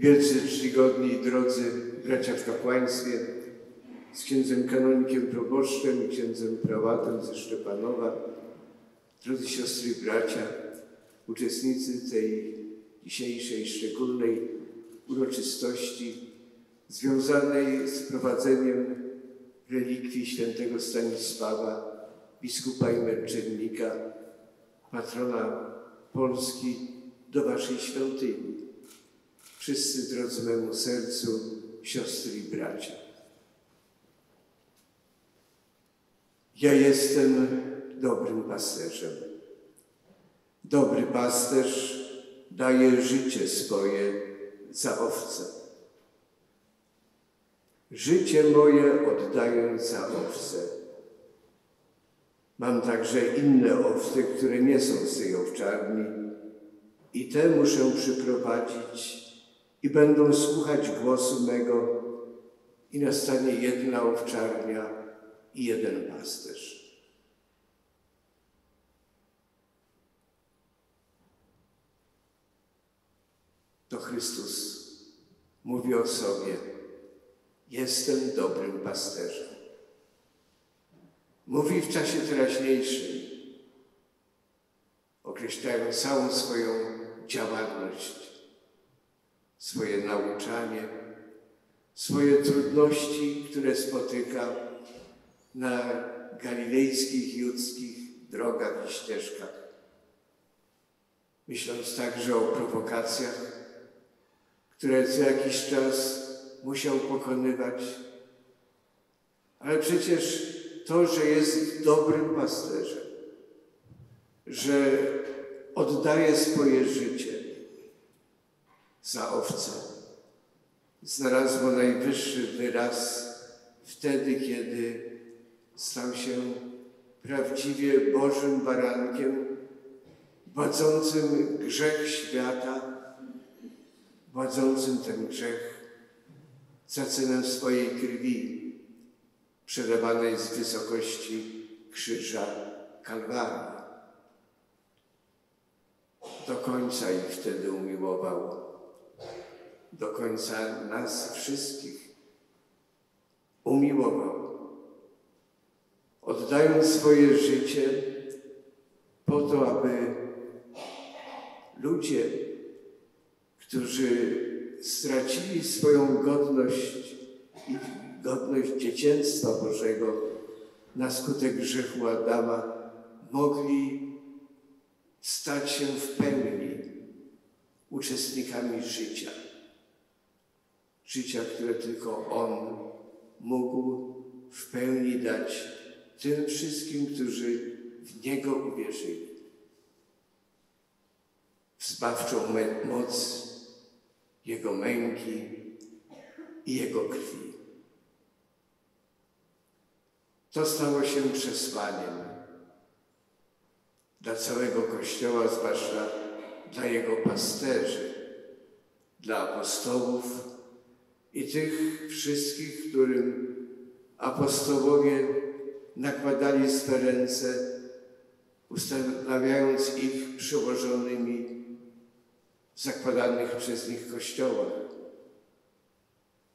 Wielce czcigodni i drodzy bracia w kapłaństwie, z księdzem kanonikiem proboszczem i księdzem prałatem ze Szczepanowa, drodzy siostry i bracia, uczestnicy tej dzisiejszej szczególnej uroczystości związanej z prowadzeniem relikwii świętego Stanisława, biskupa i męczennika, patrona Polski, do waszej świątyni. Wszyscy, drodzy memu sercu, siostry i bracia. Ja jestem dobrym pasterzem. Dobry pasterz daje życie swoje za owce. Życie moje oddaję za owce. Mam także inne owce, które nie są z tej owczarni i te muszę przyprowadzić i będą słuchać głosu mego i nastanie jedna owczarnia i jeden pasterz. To Chrystus mówi o sobie, jestem dobrym pasterzem. Mówi w czasie teraźniejszym, określając całą swoją działalność, swoje nauczanie, swoje trudności, które spotyka na galilejskich, judzkich drogach i ścieżkach. Myśląc także o prowokacjach, które co jakiś czas musiał pokonywać. Ale przecież to, że jest dobrym pasterzem, że oddaje swoje życie za owce, znalazło najwyższy wyraz wtedy, kiedy stał się prawdziwie Bożym barankiem, władzącym grzech świata, władzącym ten grzech za cenę swojej krwi, przelewanej z wysokości krzyża Kalwarii. Do końca ich wtedy umiłował, do końca nas wszystkich umiłował, oddając swoje życie po to, aby ludzie, którzy stracili swoją godność i godność dzieciństwa Bożego na skutek grzechu Adama, mogli stać się w pełni uczestnikami życia. Życia, które tylko On mógł w pełni dać tym wszystkim, którzy w Niego uwierzyli. Zbawczą moc Jego męki i Jego krwi. To stało się przesłaniem dla całego Kościoła, zwłaszcza dla Jego pasterzy, dla apostołów i tych wszystkich, którym apostołowie nakładali swe ręce, ustanawiając ich przełożonymi w zakładanych przez nich kościołach.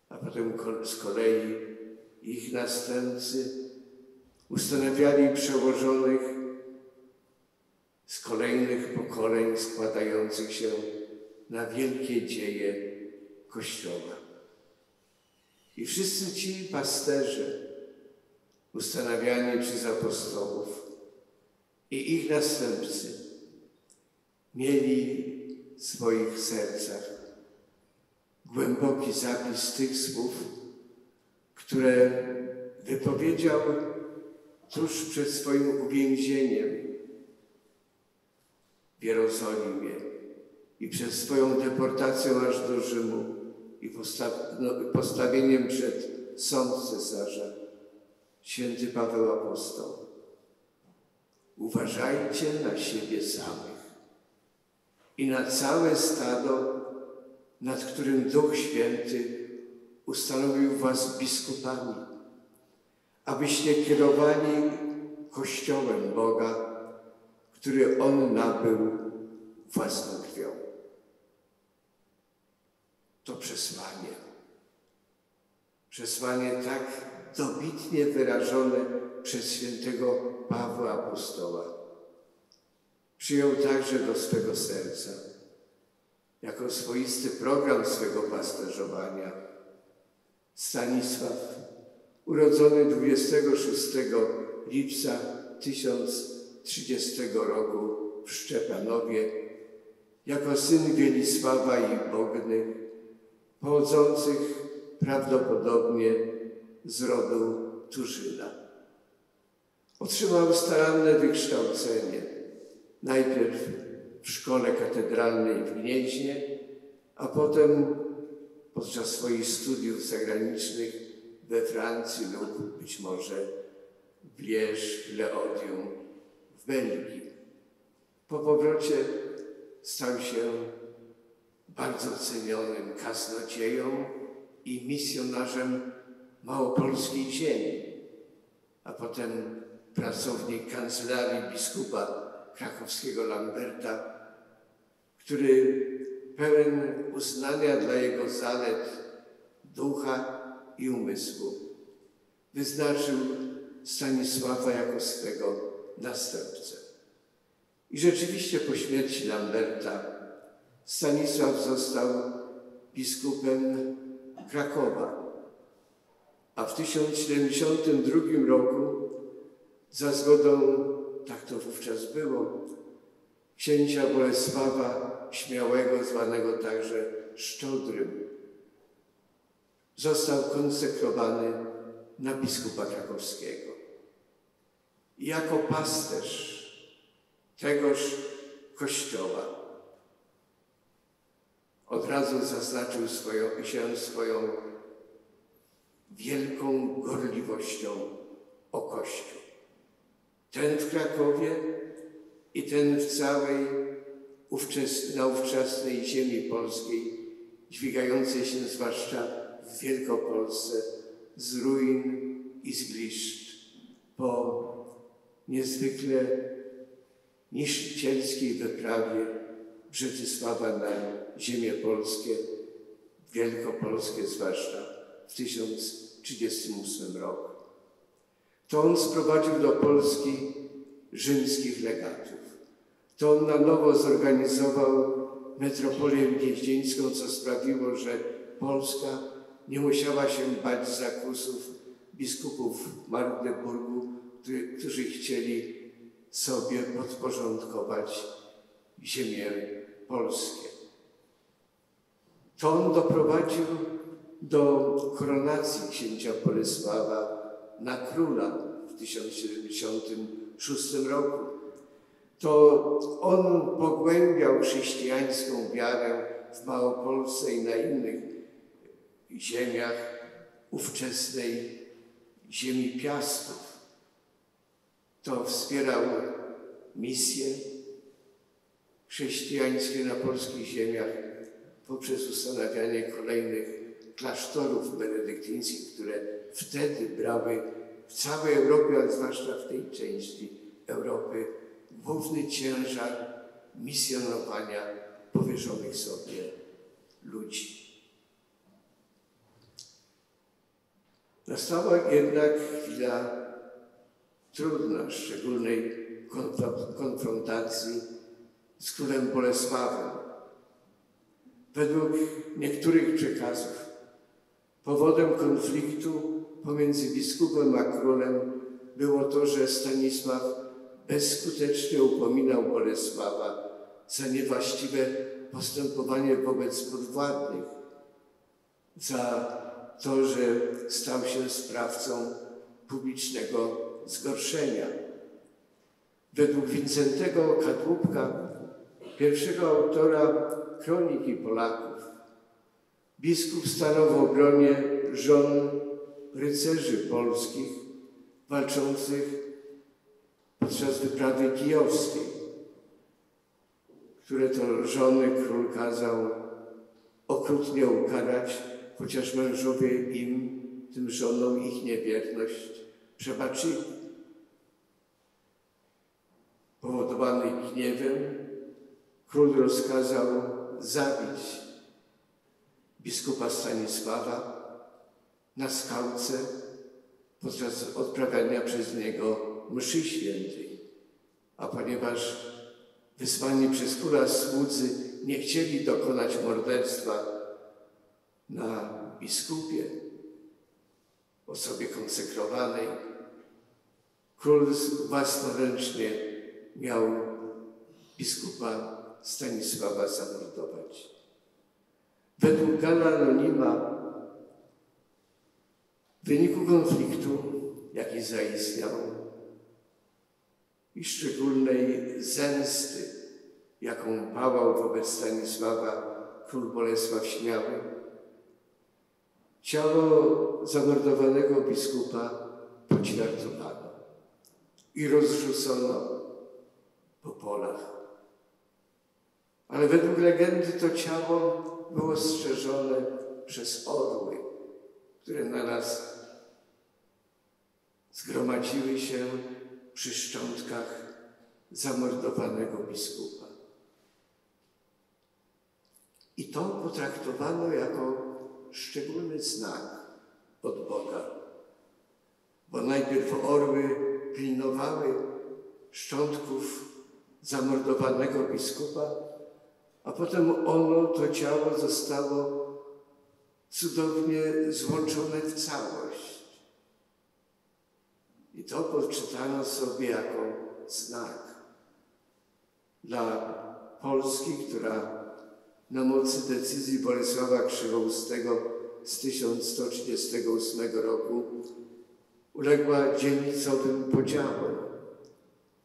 A potem z kolei ich następcy ustanawiali przełożonych z kolejnych pokoleń składających się na wielkie dzieje Kościoła. I wszyscy ci pasterze ustanawiani przez apostołów i ich następcy mieli w swoich sercach głęboki zapis tych słów, które wypowiedział tuż przed swoim uwięzieniem w Jerozolimie i przed swoją deportacją aż do Rzymu i no, postawieniem przed sąd cesarza, święty Paweł Apostoł. Uważajcie na siebie samych i na całe stado, nad którym Duch Święty ustanowił was biskupami, abyście kierowali Kościołem Boga, który On nabył własną krwią. To przesłanie. Przesłanie tak dobitnie wyrażone przez świętego Pawła Apostoła. Przyjął także do swego serca, jako swoisty program swego pasterzowania. Stanisław, urodzony 26 lipca 1030 roku w Szczepanowie, jako syn Wielisława i Bogny, pochodzących prawdopodobnie z rodu Turzyna. Otrzymał staranne wykształcenie, najpierw w szkole katedralnej w Gnieźnie, a potem podczas swoich studiów zagranicznych we Francji lub być może w Lierz, Leodium, w Belgii. Po powrocie stał się bardzo cenionym kaznodzieją i misjonarzem małopolskiej ziemi, a potem pracownik kancelarii biskupa krakowskiego Lamberta, który pełen uznania dla jego zalet ducha i umysłu wyznaczył Stanisława jako swego następcę. I rzeczywiście po śmierci Lamberta Stanisław został biskupem Krakowa, a w 1072 roku za zgodą, tak to wówczas było, księcia Bolesława Śmiałego, zwanego także Szczodrym, został konsekrowany na biskupa krakowskiego. Jako pasterz tegoż kościoła od razu zaznaczył swoją, się swoją wielką gorliwością o Kościół. Ten w Krakowie i ten w całej ówczes, ówczesnej ziemi polskiej, dźwigającej się zwłaszcza w Wielkopolsce z ruin i zgliszcz po niezwykle niszczycielskiej wyprawie Brzezysława na ziemię polskie, Wielkopolskie zwłaszcza w 1038 roku. To on sprowadził do Polski rzymskich legatów. To on na nowo zorganizował metropolię gnieździeńską, co sprawiło, że Polska nie musiała się bać zakusów biskupów Magdeburgu, którzy chcieli sobie podporządkować ziemię polskie. To on doprowadził do koronacji księcia Bolesława na króla w 1076 roku. To on pogłębiał chrześcijańską wiarę w Małopolsce i na innych ziemiach ówczesnej ziemi piastów. To wspierał misję chrześcijańskie na polskich ziemiach poprzez ustanawianie kolejnych klasztorów benedyktyńskich, które wtedy brały w całej Europie, ale zwłaszcza w tej części Europy, główny ciężar misjonowania powierzonych sobie ludzi. Nastała jednak chwila trudna, szczególnej konfrontacji z królem Bolesławem. Według niektórych przekazów powodem konfliktu pomiędzy biskupem a królem było to, że Stanisław bezskutecznie upominał Bolesława za niewłaściwe postępowanie wobec podwładnych, za to, że stał się sprawcą publicznego zgorszenia. Według Wincentego Kadłubka, pierwszego autora Kroniki Polaków, biskup stanął w obronie żon rycerzy polskich walczących podczas wyprawy kijowskiej, które to żony król kazał okrutnie ukarać, chociaż mężowie im, tym żonom, ich niewierność przebaczyli. Powodowany gniewem, król rozkazał zabić biskupa Stanisława na skałce podczas odprawiania przez niego mszy świętej. A ponieważ wysłani przez króla słudzy nie chcieli dokonać morderstwa na biskupie, osobie konsekrowanej, król własnoręcznie miał biskupa Stanisława zamordować. Według Gala Anonima w wyniku konfliktu, jaki zaistniał i szczególnej zemsty, jaką pałał wobec Stanisława król Bolesław Śmiały, ciało zamordowanego biskupa poćwiartowano i rozrzucono po polach. Ale według legendy to ciało było strzeżone przez orły, które na nas zgromadziły się przy szczątkach zamordowanego biskupa. I to potraktowano jako szczególny znak od Boga, bo najpierw orły pilnowały szczątków zamordowanego biskupa, a potem ono, to ciało zostało cudownie złączone w całość. I to poczytano sobie jako znak dla Polski, która na mocy decyzji Bolesława Krzywoustego z 1138 roku uległa dzielnicowym podziałom,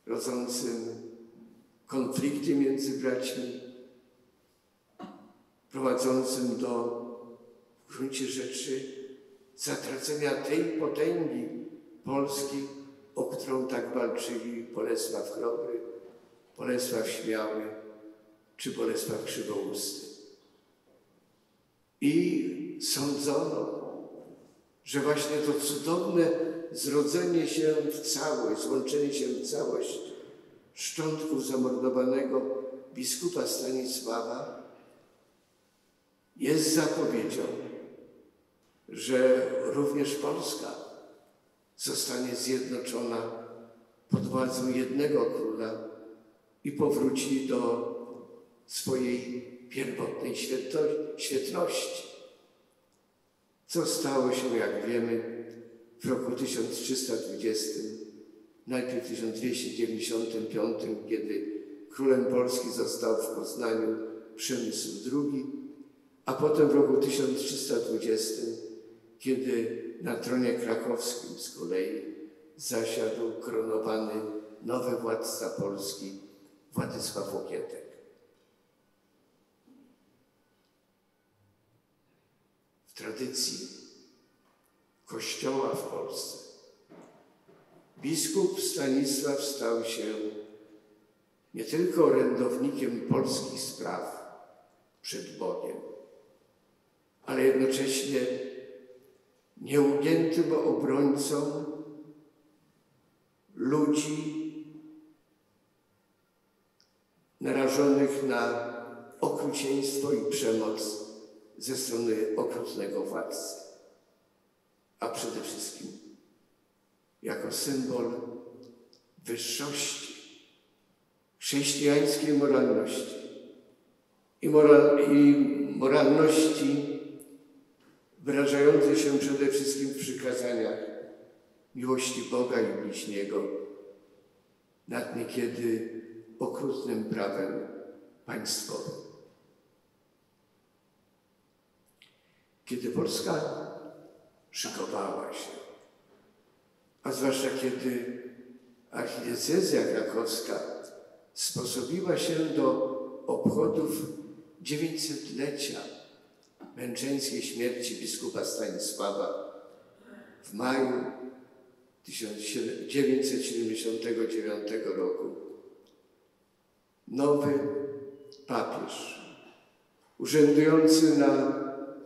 rodzącym konflikty między braćmi, prowadzącym do w gruncie rzeczy zatracenia tej potęgi Polski, o którą tak walczyli Bolesław Chrobry, Bolesław Śmiały czy Bolesław Krzywousty. I sądzono, że właśnie to cudowne zrodzenie się w całość, złączenie się w całość szczątków zamordowanego biskupa Stanisława jest zapowiedzią, że również Polska zostanie zjednoczona pod władzą jednego króla i powróci do swojej pierwotnej świetności. Co stało się, jak wiemy, w roku 1320, najpierw 1295, kiedy królem Polski został w Poznaniu Przemysł II, a potem w roku 1320, kiedy na tronie krakowskim z kolei zasiadł kronowany nowy władca Polski Władysław Łokietek. W tradycji Kościoła w Polsce biskup Stanisław stał się nie tylko orędownikiem polskich spraw przed Bogiem, ale jednocześnie nieugiętym obrońcą ludzi narażonych na okrucieństwo i przemoc ze strony okrutnego władcy, a przede wszystkim jako symbol wyższości chrześcijańskiej moralności i, moral, i moralności wyrażającej się przede wszystkim w przykazaniach miłości Boga i bliźniego, nad niekiedy okrutnym prawem państwowym. Kiedy Polska szykowała się, a zwłaszcza kiedy archidiecezja krakowska sposobiła się do obchodów 900-lecia męczeńskiej śmierci biskupa Stanisława w maju 1979 roku. Nowy papież, urzędujący na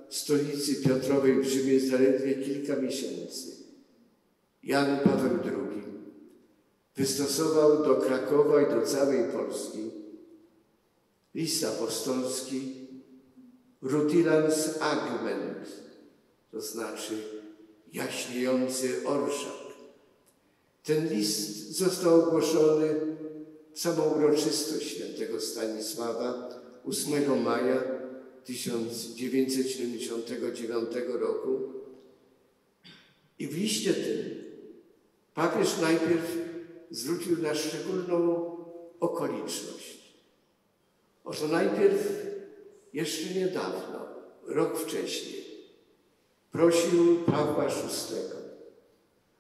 stolicy Piotrowej w Rzymie zaledwie kilka miesięcy, Jan Paweł II, wystosował do Krakowa i do całej Polski list apostolski rutilans agment, to znaczy jaśniejący orszak. Ten list został ogłoszony w samą uroczystość świętego Stanisława 8 maja 1979 roku. I w liście tym papież najpierw zwrócił na szczególną okoliczność. Oto najpierw, jeszcze niedawno, rok wcześniej, prosił Pawła VI,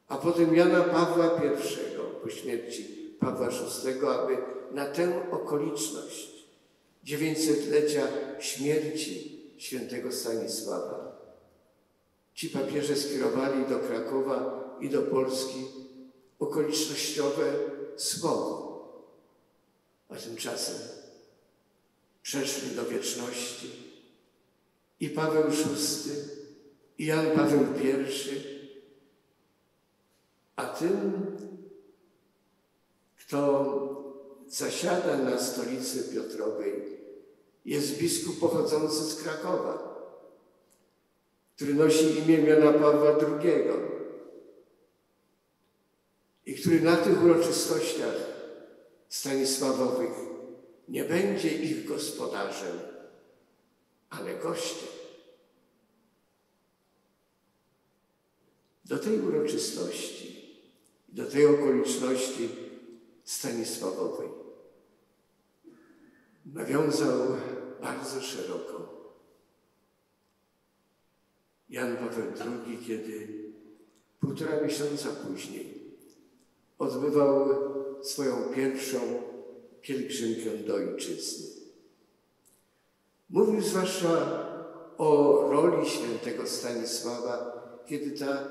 a potem Jana Pawła I po śmierci Pawła VI, aby na tę okoliczność 900-lecia śmierci świętego Stanisława ci papieże skierowali do Krakowa i do Polski okolicznościowe słowo. A tymczasem przeszli do wieczności. I Paweł VI, i Jan Paweł I, a tym, kto zasiada na stolicy Piotrowej, jest biskup pochodzący z Krakowa, który nosi imię Jana Pawła II i który na tych uroczystościach Stanisławowych nie będzie ich gospodarzem, ale gościem. Do tej uroczystości, do tej okoliczności Stanisławowej nawiązał bardzo szeroko Jan Paweł II, kiedy półtora miesiąca później odbywał swoją pierwszą pielgrzymkę do ojczyzny. Mówił zwłaszcza o roli świętego Stanisława, kiedy ta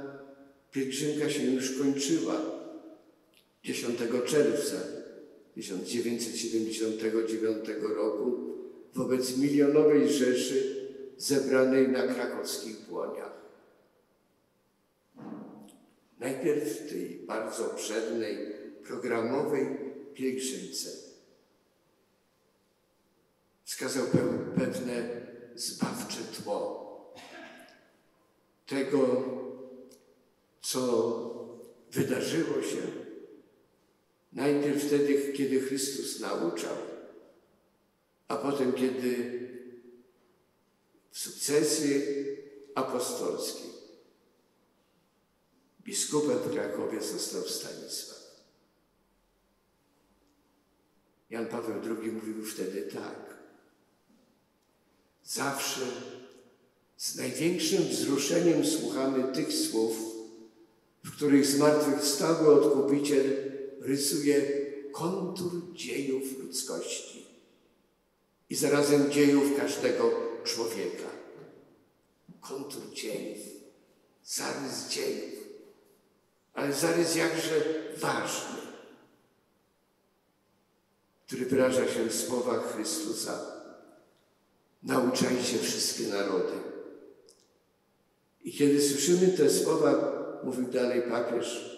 pielgrzymka się już kończyła. 10 czerwca 1979 roku wobec milionowej rzeszy zebranej na krakowskich błoniach. Najpierw w tej bardzo przednej, programowej pielgrzymce wskazał pewne zbawcze tło tego, co wydarzyło się najpierw wtedy, kiedy Chrystus nauczał, a potem, kiedy w sukcesji apostolskiej biskupem w Krakowie został Stanisław. Jan Paweł II mówił wtedy tak. Zawsze z największym wzruszeniem słuchamy tych słów, w których zmartwychwstały Odkupiciel rysuje kontur dziejów ludzkości i zarazem dziejów każdego człowieka. Kontur dziejów, zarys dziejów, ale zarys jakże ważny, który wyraża się w słowach Chrystusa. Nauczajcie wszystkie narody. I kiedy słyszymy te słowa, mówił dalej papież,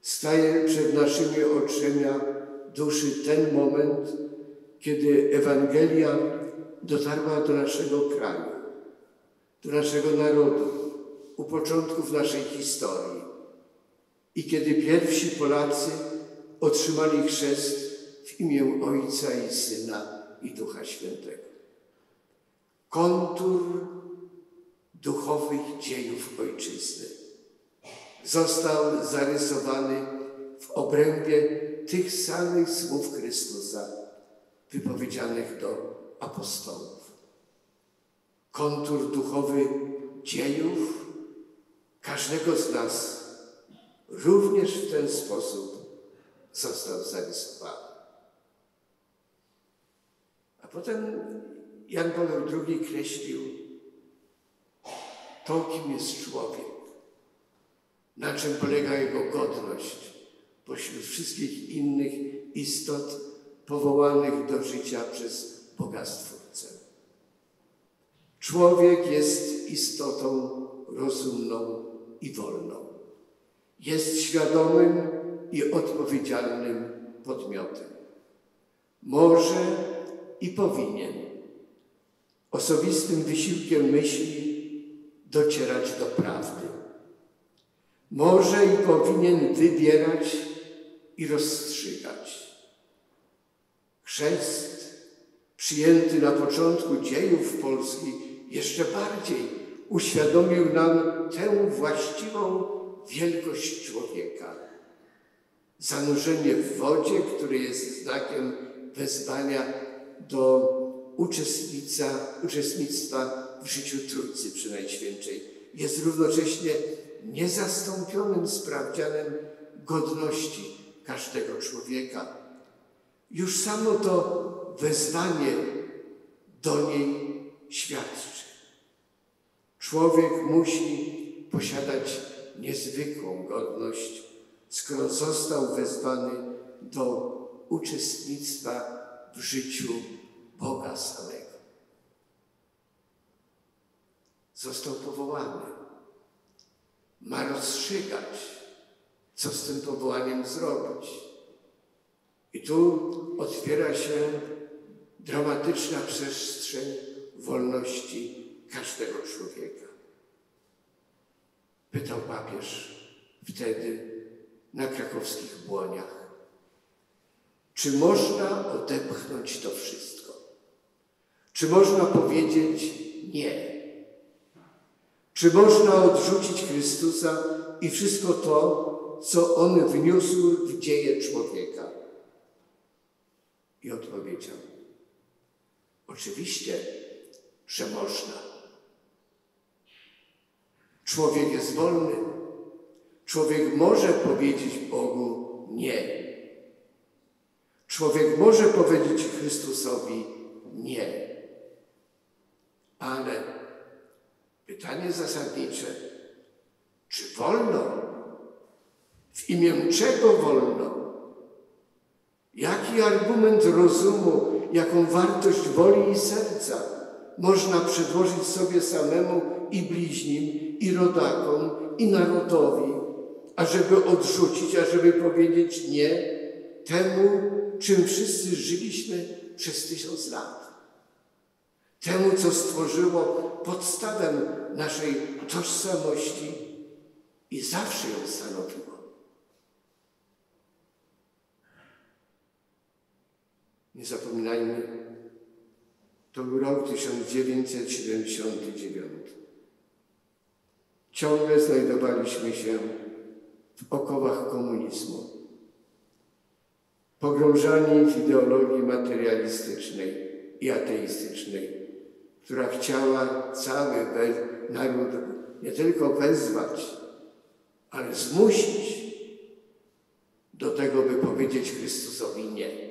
staje przed naszymi oczyma duszy ten moment, kiedy Ewangelia dotarła do naszego kraju, do naszego narodu, u początków naszej historii. I kiedy pierwsi Polacy otrzymali chrzest w imię Ojca i Syna i Ducha Świętego. Kontur duchowych dziejów Ojczyzny został zarysowany w obrębie tych samych słów Chrystusa wypowiedzianych do apostołów. Kontur duchowy dziejów każdego z nas również w ten sposób został zarysowany. A potem Jan Paweł II kreślił to, kim jest człowiek, na czym polega jego godność pośród wszystkich innych istot powołanych do życia przez Boga Stwórcę. Człowiek jest istotą rozumną i wolną. Jest świadomym i odpowiedzialnym podmiotem. Może i powinien osobistym wysiłkiem myśli docierać do prawdy. Może i powinien wybierać i rozstrzygać. Chrzest przyjęty na początku dziejów Polski jeszcze bardziej uświadomił nam tę właściwą wielkość człowieka. Zanurzenie w wodzie, które jest znakiem wezwania do uczestnictwa w życiu Trójcy Przynajświętszej, jest równocześnie niezastąpionym sprawdzianem godności każdego człowieka. Już samo to wezwanie do niej świadczy. Człowiek musi posiadać niezwykłą godność, skoro został wezwany do uczestnictwa w życiu Boga samego. Został powołany. Ma rozstrzygać, co z tym powołaniem zrobić. I tu otwiera się dramatyczna przestrzeń wolności każdego człowieka. Pytał papież wtedy na krakowskich błoniach. Czy można odepchnąć to wszystko? Czy można powiedzieć nie? Czy można odrzucić Chrystusa i wszystko to, co On wniósł w dzieje człowieka? I odpowiedział: Oczywiście, że można. Człowiek jest wolny. Człowiek może powiedzieć Bogu nie. Człowiek może powiedzieć Chrystusowi nie. Ale pytanie zasadnicze, czy wolno? W imię czego wolno? Jaki argument rozumu, jaką wartość woli i serca można przedłożyć sobie samemu i bliźnim, i rodakom, i narodowi, ażeby odrzucić, ażeby powiedzieć nie temu, czym wszyscy żyliśmy przez tysiąc lat. Temu, co stworzyło podstawę naszej tożsamości i zawsze ją stanowiło. Nie zapominajmy, to był rok 1979. Ciągle znajdowaliśmy się w okowach komunizmu pogrążani w ideologii materialistycznej i ateistycznej, która chciała cały naród nie tylko wezwać, ale zmusić do tego, by powiedzieć Chrystusowi nie.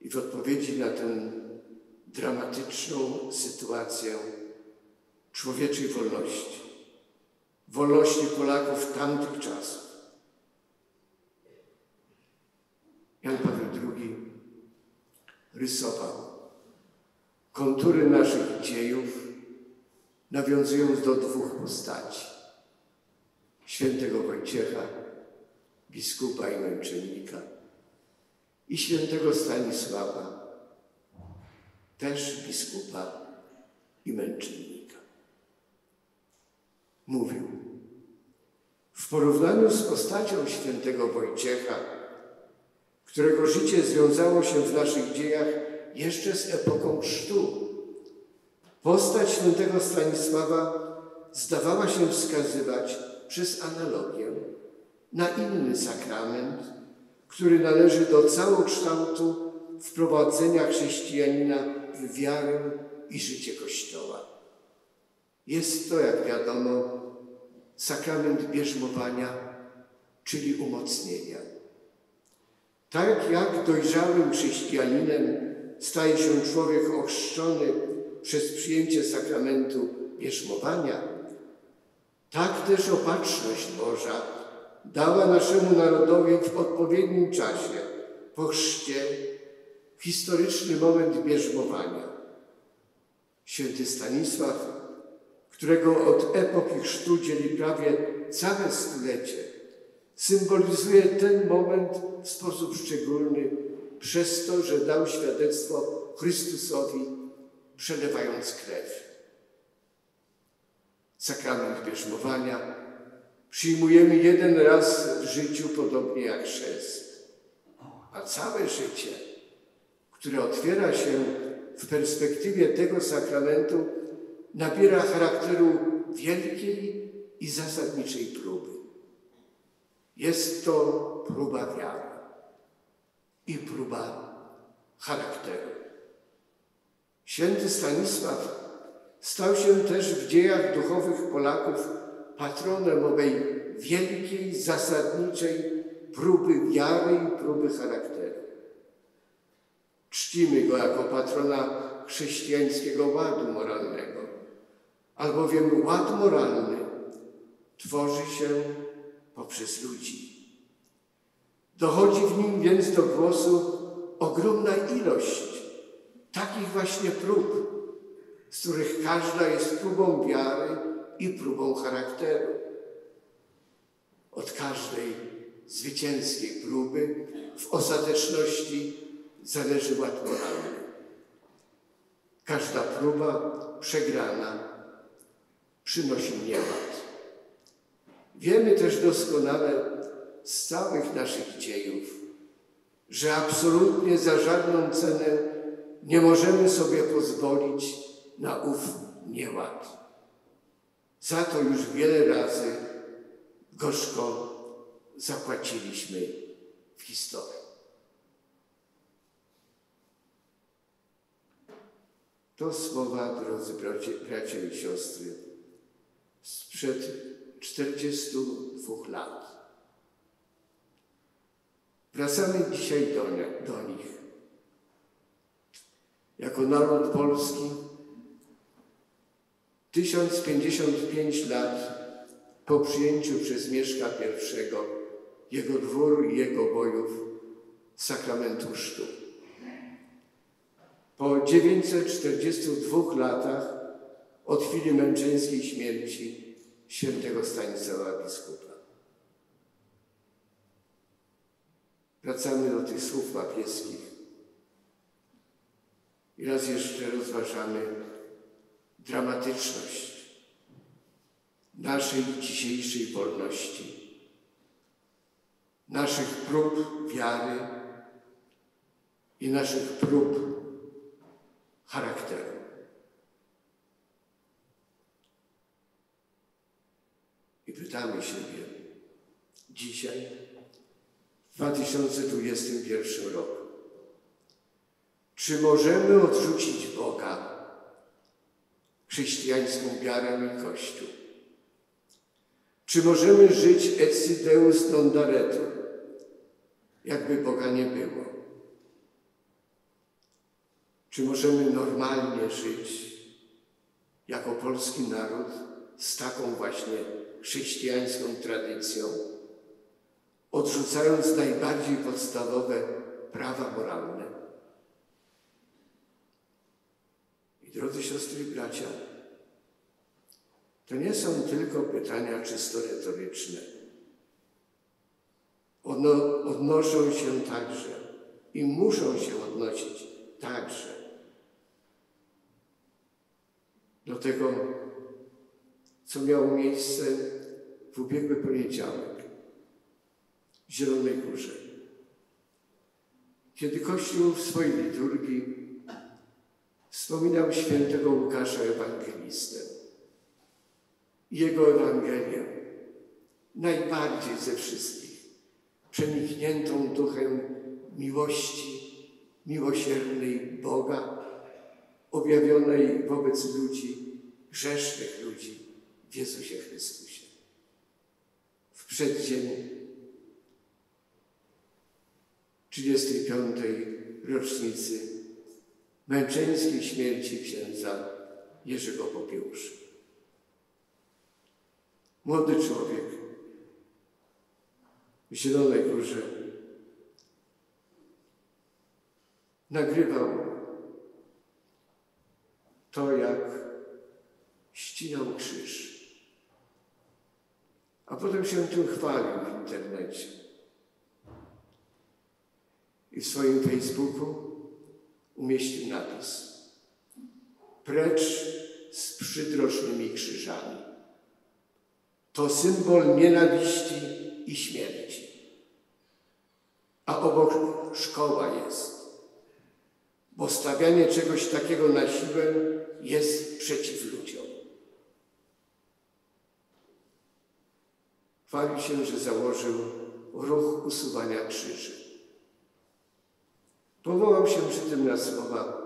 I w odpowiedzi na tę dramatyczną sytuację człowieczej wolności, wolności Polaków tamtych czasów. Jan Paweł II rysował kontury naszych dziejów, nawiązując do dwóch postaci. Świętego Wojciecha, biskupa i męczennika i świętego Stanisława, też biskupa i męczennika. Mówił, w porównaniu z postacią świętego Wojciecha, którego życie związało się w naszych dziejach jeszcze z epoką chrztu, postać świętego Stanisława zdawała się wskazywać przez analogię na inny sakrament, który należy do całokształtu wprowadzenia chrześcijanina w wiarę i życie Kościoła. Jest to, jak wiadomo, sakrament bierzmowania, czyli umocnienia. Tak jak dojrzałym chrześcijaninem staje się człowiek ochrzczony przez przyjęcie sakramentu bierzmowania, tak też opatrzność Boża dała naszemu narodowi w odpowiednim czasie po chrzcie historyczny moment bierzmowania. Święty Stanisław którego od epoki chrztu dzieli prawie całe stulecie, symbolizuje ten moment w sposób szczególny przez to, że dał świadectwo Chrystusowi, przelewając krew. Sakrament bierzmowania przyjmujemy jeden raz w życiu, podobnie jak chrzest. A całe życie, które otwiera się w perspektywie tego sakramentu, nabiera charakteru wielkiej i zasadniczej próby. Jest to próba wiary i próba charakteru. Święty Stanisław stał się też w dziejach duchowych Polaków patronem owej wielkiej, zasadniczej próby wiary i próby charakteru. Czcimy go jako patrona chrześcijańskiego ładu moralnego, albowiem ład moralny tworzy się poprzez ludzi. Dochodzi w nim więc do głosu ogromna ilość takich właśnie prób, z których każda jest próbą wiary i próbą charakteru. Od każdej zwycięskiej próby w ostateczności zależy ład moralny. Każda próba przegrana przynosi nieład. Wiemy też doskonale z całych naszych dziejów, że absolutnie za żadną cenę nie możemy sobie pozwolić na ów nieład. Za to już wiele razy gorzko zapłaciliśmy w historii. To słowa, drodzy bracia, bracia i siostry, sprzed 42 lat. Wracamy dzisiaj do, do nich. Jako naród polski 1055 lat po przyjęciu przez Mieszka I jego dwór i jego bojów sakramentu chrztu. Po 942 latach od chwili męczeńskiej śmierci świętego Stanisława biskupa. Wracamy do tych słów papieskich i raz jeszcze rozważamy dramatyczność naszej dzisiejszej wolności, naszych prób wiary i naszych prób charakteru. I pytamy siebie dzisiaj, w 2021 roku, czy możemy odrzucić Boga chrześcijańską wiarę i Kościół? Czy możemy żyć et deus non jakby Boga nie było? Czy możemy normalnie żyć jako polski naród z taką właśnie chrześcijańską tradycją, odrzucając najbardziej podstawowe prawa moralne? I drodzy siostry i bracia, to nie są tylko pytania czysto retoryczne. One odnoszą się także i muszą się odnosić także do tego, co miało miejsce w ubiegły poniedziałek w Zielonej Górze. Kiedy Kościół w swojej liturgii wspominał świętego Łukasza Ewangelistę. Jego Ewangelię, najbardziej ze wszystkich, przenikniętą duchem miłości, miłosiernej Boga, objawionej wobec ludzi, grzesznych ludzi w Jezusie Chrystusie. W przeddzień 35. rocznicy męczeńskiej śmierci księdza Jerzego Popiełusza. Młody człowiek w Zielonej Górze nagrywał to, jak ścinał krzyż. A potem się tym chwalił w internecie. I w swoim Facebooku umieścił napis Precz z przydrożnymi krzyżami. To symbol nienawiści i śmierci. A obok szkoła jest. Bo stawianie czegoś takiego na siłę jest przeciw ludziom. Chwalił się, że założył ruch usuwania krzyży. Powołał się przy tym na słowa,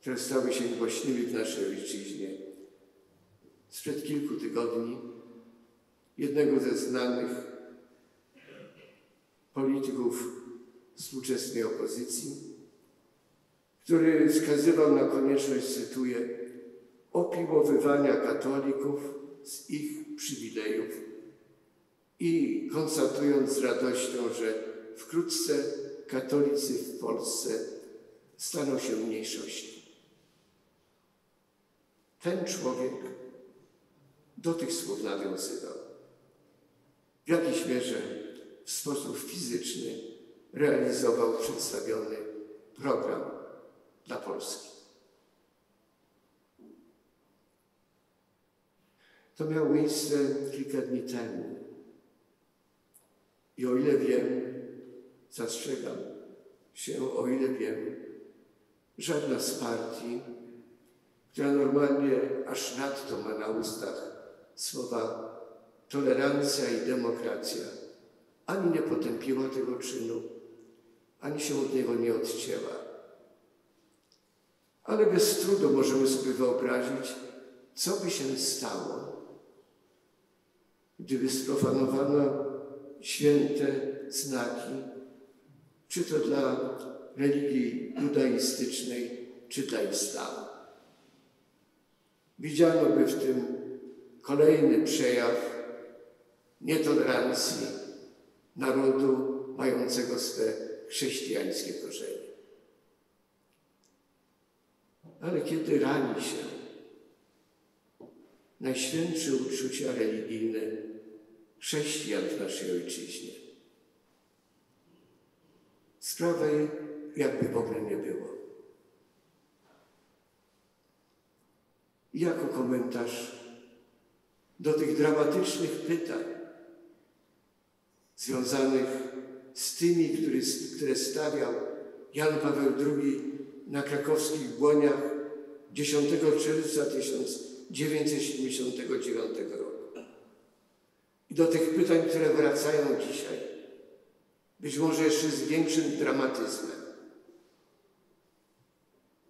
które stały się głośnymi w naszej ojczyźnie. Sprzed kilku tygodni jednego ze znanych polityków współczesnej opozycji, który wskazywał na konieczność, cytuję, opiłowywania katolików z ich przywilejów i konstatując z radością, że wkrótce katolicy w Polsce staną się mniejszością. Ten człowiek do tych słów nawiązywał. W jakiejś mierze w sposób fizyczny realizował przedstawiony program dla Polski. To miało miejsce kilka dni temu. I o ile wiem, zastrzegam się, o ile wiem, żadna z partii, która normalnie aż nadto ma na ustach słowa tolerancja i demokracja, ani nie potępiła tego czynu, ani się od niego nie odcięła. Ale bez trudu możemy sobie wyobrazić, co by się stało, gdyby sprofanowano święte znaki czy to dla religii judaistycznej, czy dla islamu. Widziano by w tym kolejny przejaw nietolerancji narodu mającego swe chrześcijańskie korzenie. Ale kiedy rani się najświętsze uczucia religijne chrześcijan w naszej ojczyźnie, Sprawy jakby w ogóle nie było. Jako komentarz do tych dramatycznych pytań związanych z tymi, które stawiał Jan Paweł II na krakowskich błoniach 10 czerwca 1979 roku. Do tych pytań, które wracają dzisiaj być może jeszcze z większym dramatyzmem.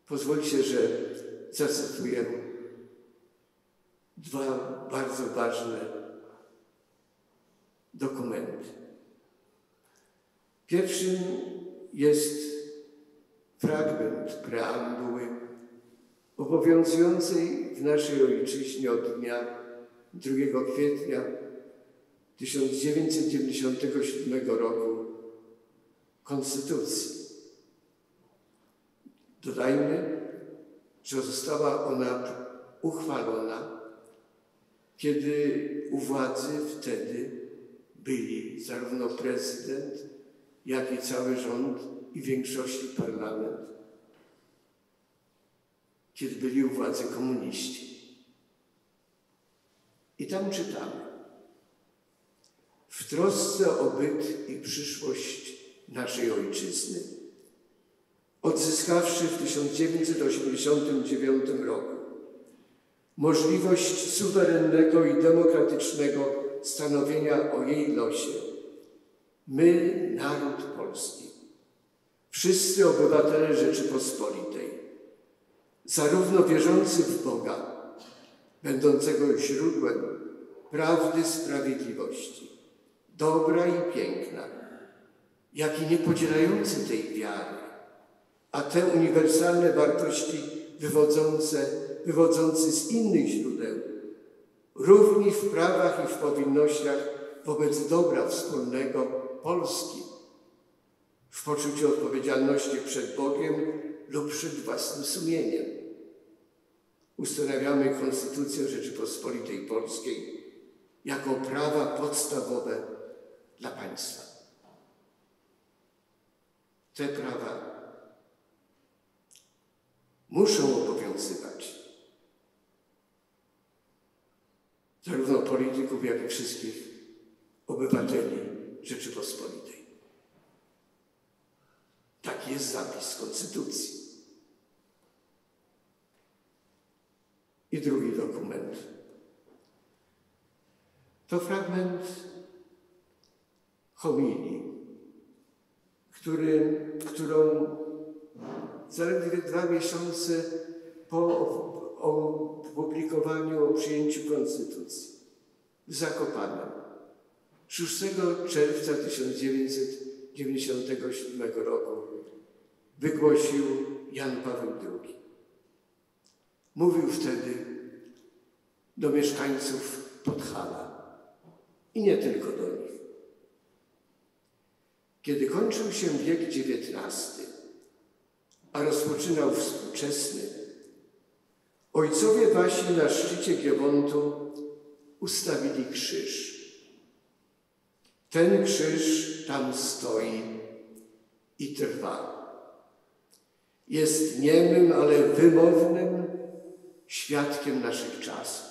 Pozwólcie, że zacytuję dwa bardzo ważne dokumenty. Pierwszym jest fragment preambuły obowiązującej w naszej ojczyźnie od dnia 2 kwietnia 1997 roku konstytucji. Dodajmy, że została ona uchwalona, kiedy u władzy wtedy byli zarówno prezydent, jak i cały rząd i większości parlament, kiedy byli u władzy komuniści. I tam czytamy. W trosce o byt i przyszłość naszej ojczyzny. Odzyskawszy w 1989 roku możliwość suwerennego i demokratycznego stanowienia o jej losie, my, naród polski, wszyscy obywatele Rzeczypospolitej, zarówno wierzący w Boga, będącego źródłem prawdy, sprawiedliwości, dobra i piękna, jak i niepodzielający tej wiary, a te uniwersalne wartości wywodzące, wywodzące z innych źródeł, równi w prawach i w powinnościach wobec dobra wspólnego Polski, w poczuciu odpowiedzialności przed Bogiem lub przed własnym sumieniem. Ustanawiamy Konstytucję Rzeczypospolitej Polskiej jako prawa podstawowe dla państwa. te prawa muszą obowiązywać zarówno polityków, jak i wszystkich obywateli Rzeczypospolitej. Taki jest zapis Konstytucji. I drugi dokument. To fragment homilii, który, którą zaledwie dwa miesiące po opublikowaniu, o przyjęciu Konstytucji w Zakopanem 6 czerwca 1997 roku wygłosił Jan Paweł II. Mówił wtedy do mieszkańców Podhala i nie tylko do nich. Kiedy kończył się wiek XIX, a rozpoczynał współczesny, ojcowie wasi na szczycie Giewontu ustawili krzyż. Ten krzyż tam stoi i trwa. Jest niemym, ale wymownym świadkiem naszych czasów.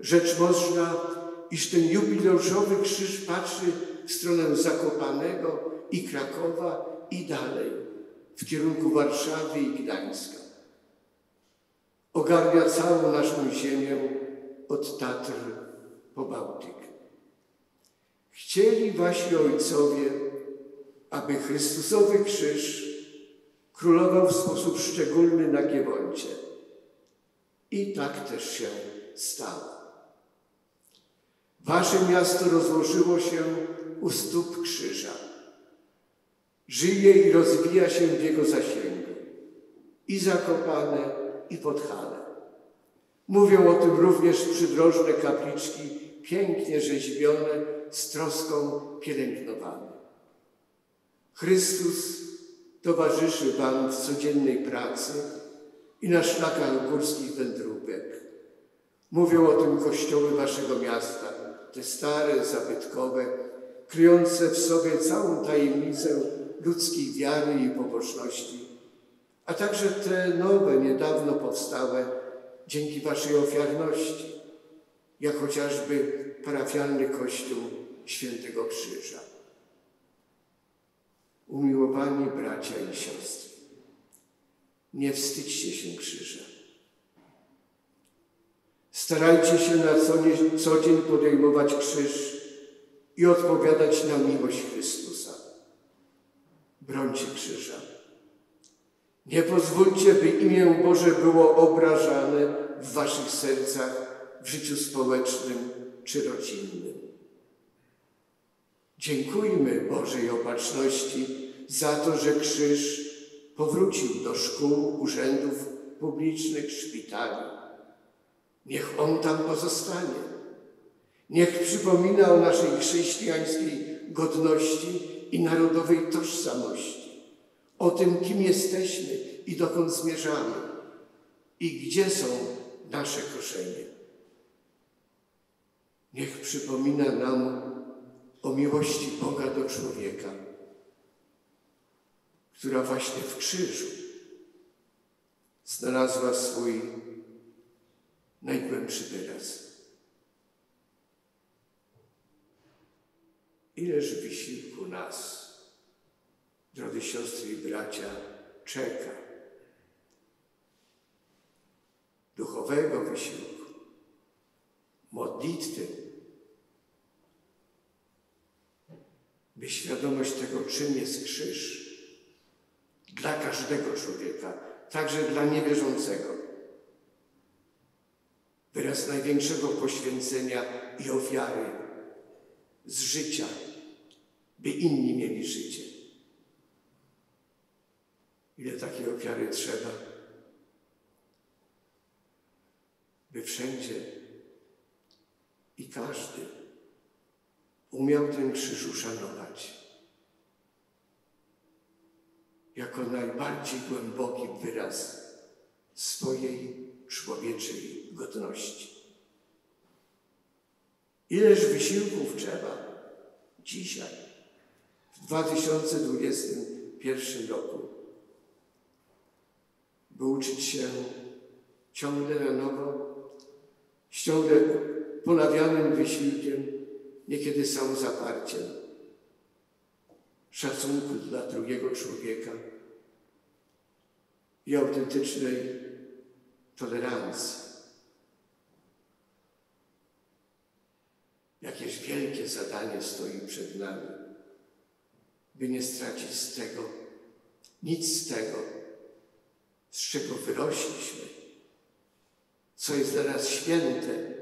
Rzecz można, iż ten jubileuszowy krzyż patrzy w stronę Zakopanego i Krakowa i dalej, w kierunku Warszawy i Gdańska. Ogarnia całą naszą ziemię od Tatr po Bałtyk. Chcieli wasi ojcowie, aby Chrystusowy krzyż królował w sposób szczególny na Giewoncie. I tak też się stało. Wasze miasto rozłożyło się u stóp krzyża. Żyje i rozwija się w jego zasięgu. I Zakopane, i Podhale. Mówią o tym również przydrożne kapliczki, pięknie rzeźbione, z troską pielęgnowane. Chrystus towarzyszy Wam w codziennej pracy i na szlakach górskich wędrówek. Mówią o tym kościoły Waszego miasta, te stare, zabytkowe, kryjące w sobie całą tajemnicę ludzkiej wiary i pobożności, a także te nowe, niedawno powstałe dzięki Waszej ofiarności, jak chociażby parafialny kościół Świętego Krzyża. Umiłowani bracia i siostry, nie wstydźcie się krzyża. Starajcie się na co dzień podejmować krzyż i odpowiadać na miłość Chrystusa. Brońcie krzyża. Nie pozwólcie, by imię Boże było obrażane w waszych sercach w życiu społecznym czy rodzinnym. Dziękujmy Bożej Opatrzności za to, że krzyż powrócił do szkół, urzędów publicznych, szpitali. Niech on tam pozostanie. Niech przypomina o naszej chrześcijańskiej godności i narodowej tożsamości, o tym, kim jesteśmy i dokąd zmierzamy i gdzie są nasze korzenie. Niech przypomina nam o miłości Boga do człowieka, która właśnie w krzyżu znalazła swój najgłębszy wyraz. Ileż wysiłku nas, drodzy siostry i bracia, czeka. Duchowego wysiłku, modlitwy, by świadomość tego, czym jest krzyż, dla każdego człowieka, także dla niewierzącego. Wyraz największego poświęcenia i ofiary z życia, by inni mieli życie. Ile takiej ofiary trzeba, by wszędzie i każdy umiał ten krzyż uszanować jako najbardziej głęboki wyraz swojej człowieczej godności. Ileż wysiłków trzeba dzisiaj, w 2020 pierwszym roku, by uczyć się ciągle na nowo, z ciągle ponawianym wysiłkiem, niekiedy samozaparciem, szacunku dla drugiego człowieka i autentycznej tolerancji. Jakież wielkie zadanie stoi przed nami, by nie stracić z tego, nic z tego, z czego wyrośliśmy, co jest dla nas święte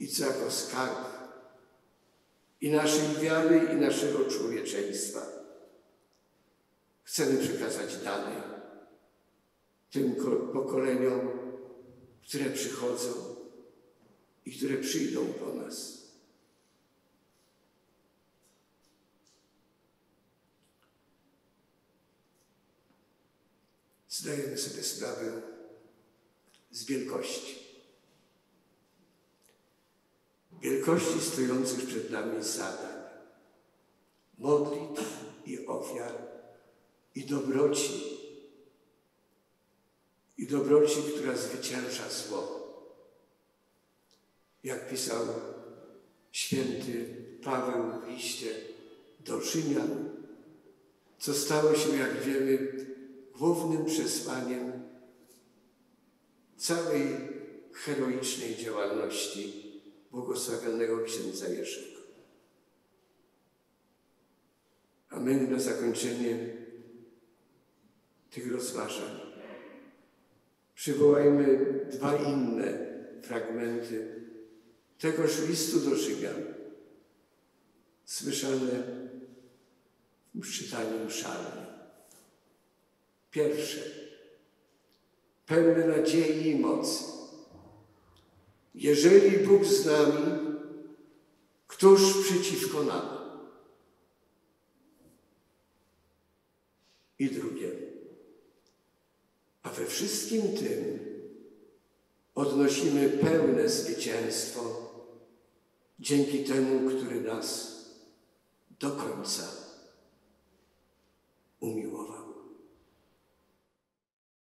i co jako skarb i naszej wiary, i naszego człowieczeństwa. Chcemy przekazać dalej tym pokoleniom, które przychodzą i które przyjdą po nas. Zdajemy sobie sprawę z wielkości. Wielkości stojących przed nami zadań, modlitw i ofiar i dobroci, i dobroci, która zwycięża zło jak pisał święty Paweł w liście do Rzymian, co stało się, jak wiemy, głównym przesłaniem całej heroicznej działalności błogosławionego księdza Jerzego. A my na zakończenie tych rozważań przywołajmy dwa inne fragmenty tegoż listu do Rzymian, słyszane w czytaniu mszalnym. Pierwsze, pełne nadziei i mocy. Jeżeli Bóg z nami, któż przeciwko nam? I drugie, a we wszystkim tym odnosimy pełne zwycięstwo dzięki temu, który nas do końca